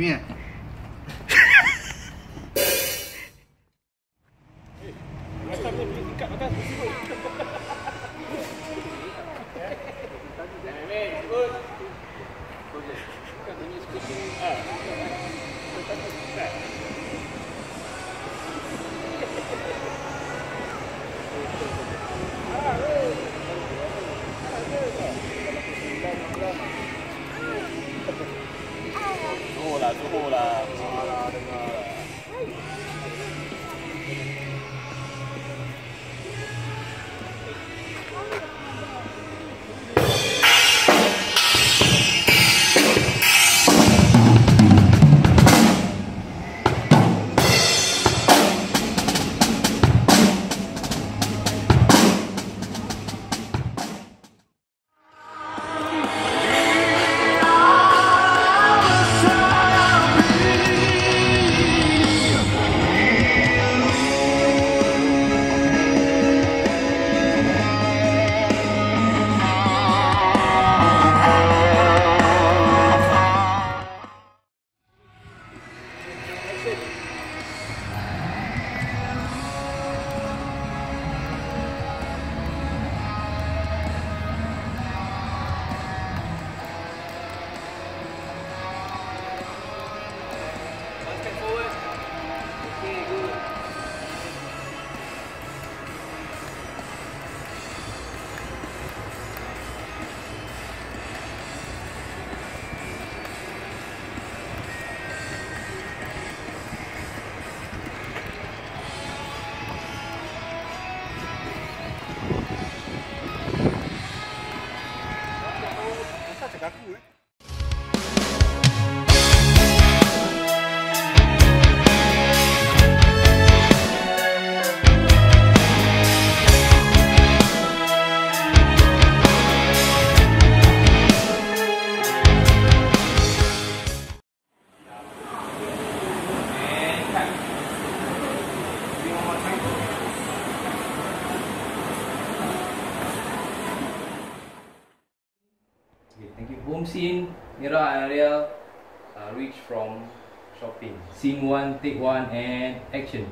面 two three from shopping. Scene one, take one, and action.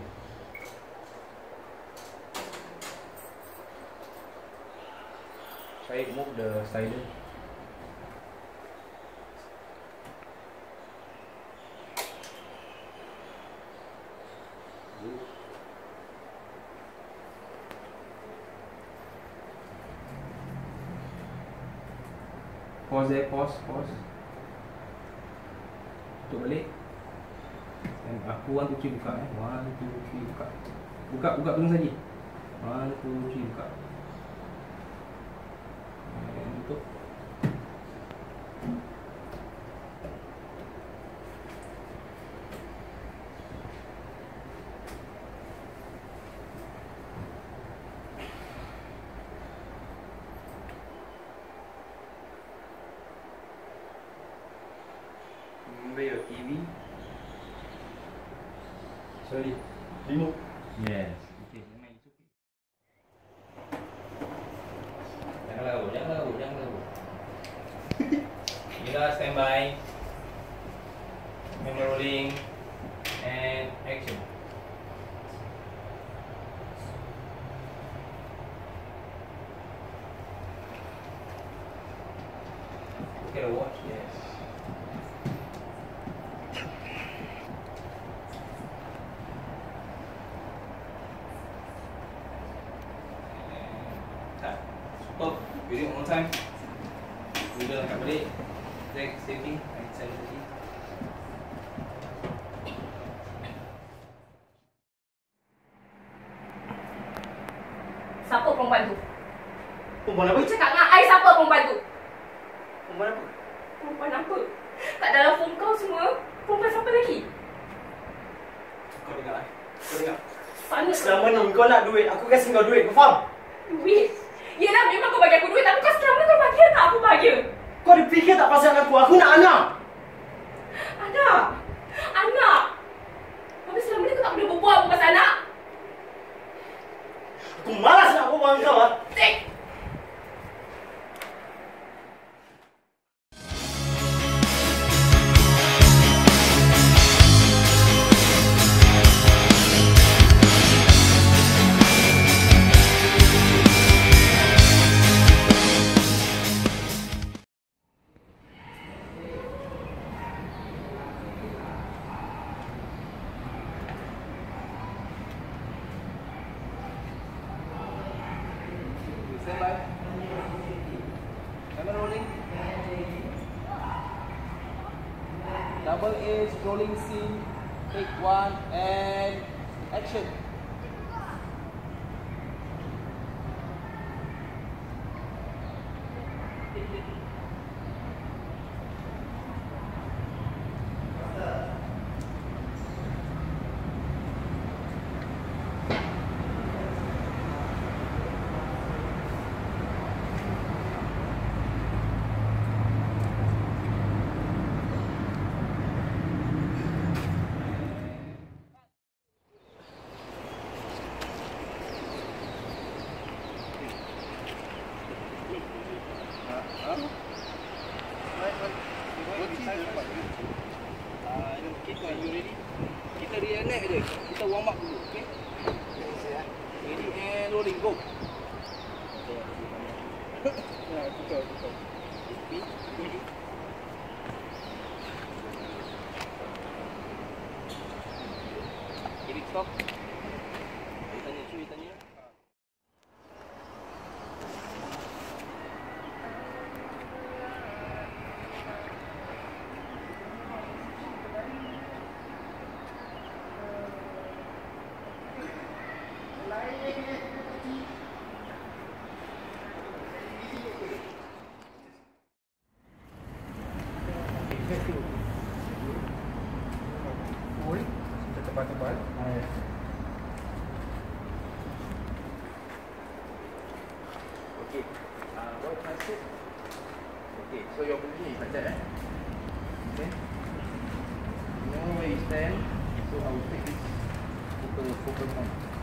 Try move the styler. Pause there, pause, pause. Tutup balik. Dan aku one two three buka eh. One two three buka. Buka, buka tunggu saja. One two three buka. And tutup. Remember your TV. Sorry. Remote Yes. Okay, never mind, it's okay. Jangan lagu, jangan lagu, jangan lagu. Mira standby. Camera rolling. And action. Look at the watch, yes. Right side tadi. Siapa perempuan tu? Perempuan apa? Cakap dengan I siapa perempuan tu? Perempuan apa? Perempuan apa? Kat dalam phone kau semua, perempuan siapa lagi? Kau dengar eh? Kau dengar? Sana Selama ni kau nak duit, aku kasi kau duit, kau faham? duit. Yelah memang kau bagi aku duit tapi kau selama kau bahagia tak aku bahagia? Kau ada fikir tak pasal aku? Aku nak anak! Anak! Anak! Habis selama ni kau tak boleh berbual pun pasal anak? Aku malas nak berbual dengan kau ah. Tik! Double A rolling scene. Take one and action. Kita reenact je. Kita warm up dulu, okey? Ready and rolling, go. Ya, betul, betul. Kiri stop. So your position is like that, eh? Okay. You know where you stand, so I will take this focal focal point.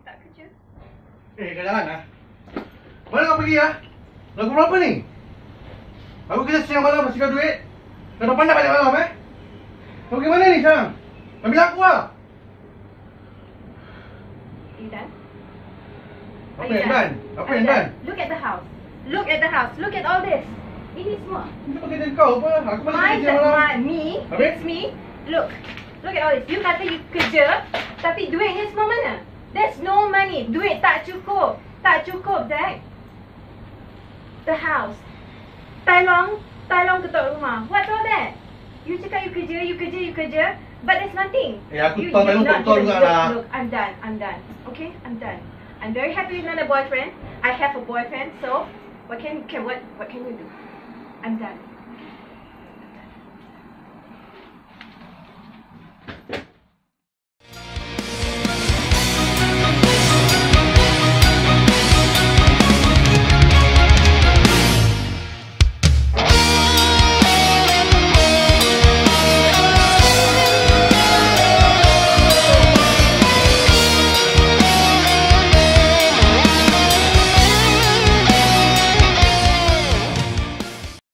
Tak kerja. Eh, kau jalan ah. Mana kau pergi ah? Lagu berapa ni? Aku kerja siang malam masih kau duit. Kau dah pandai balik malam eh? Kau pergi mana ni sekarang? Ambil aku lah. Intan? Apa yang dan? Apa yang dan? Look at the house. Look at the house. Look at all this. Ini semua. Ini kerja kau apa? Aku My, kerja malam. my, me, Habis? it's me. Look. Look at all this. You kata you kerja, tapi duitnya semua mana? There's no money. Duit tak cukup. Tak cukup, Zack. The house. Tolong, tolong ketuk rumah. What's all that? You cakap you kerja, you kerja, you kerja, but there's nothing. Eh, aku you, tahu, you're memang not betul giving- juga lah. Look, I'm done, I'm done. Okay, I'm done. I'm very happy with another boyfriend. I have a boyfriend, so what can can what what can you do? I'm done.